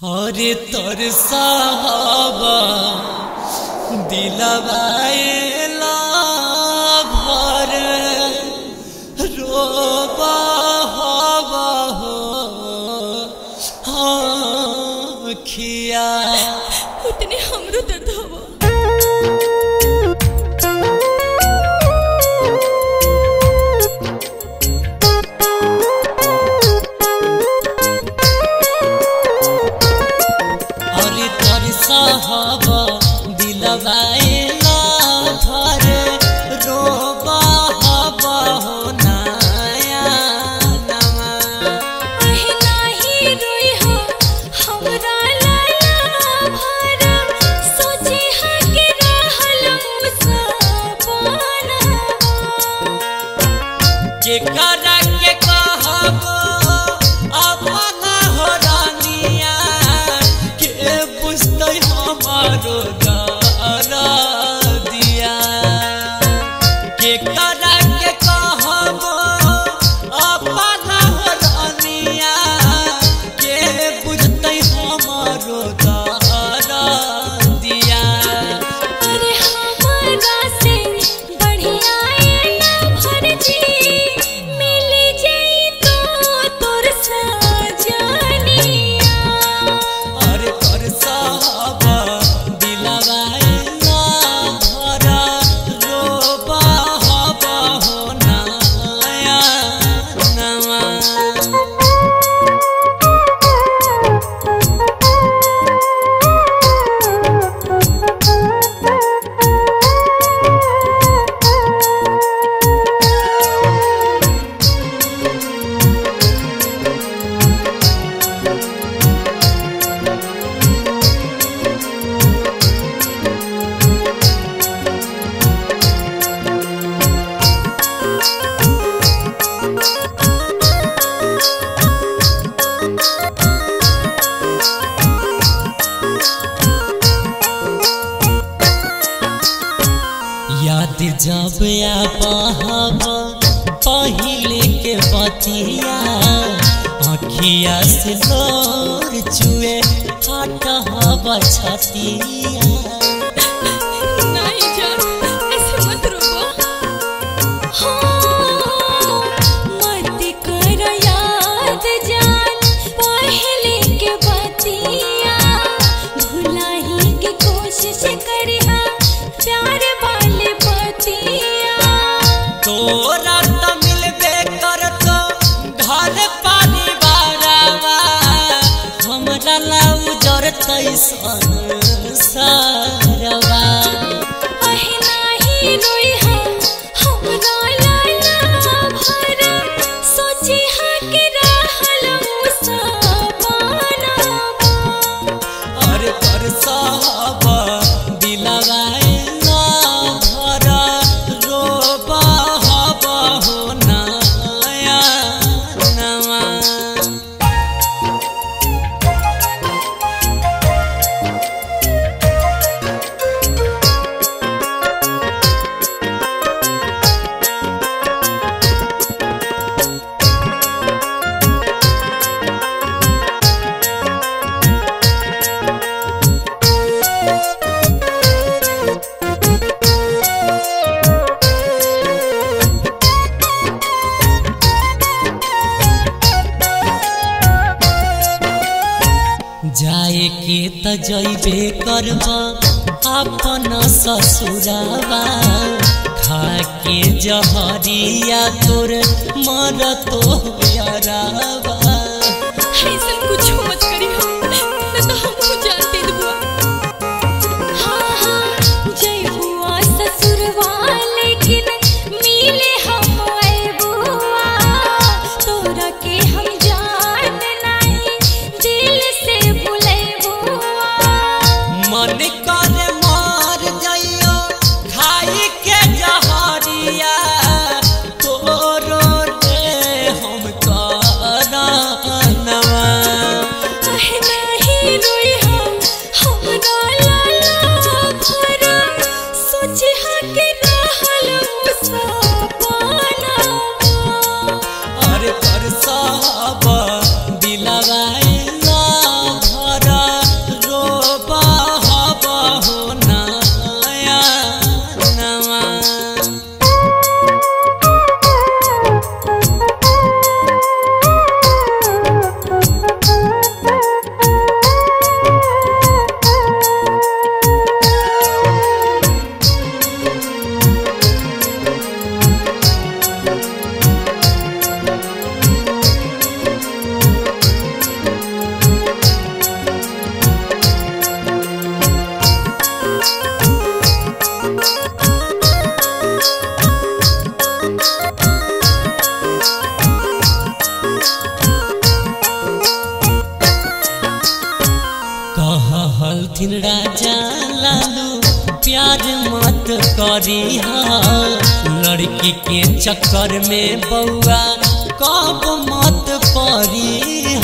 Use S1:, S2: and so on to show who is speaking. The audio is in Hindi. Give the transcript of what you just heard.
S1: हरे तोर साहबा दिलवाएला भर रोबा हवा हो। हाँ खिया।
S2: उतने हमरो दर्द
S1: हो। जेकर गया बहावा पहले के बतिया। अखिया से नोर चुए फाटा हवा Paradise on खेत जैबे करब अपन ससुरावा खा के जहरिया तोर मर तो मन मार जाइयो खाई के जहरिया। तोरो रे रोई मत करी लड़की के चक्कर में बउआ कब मत परी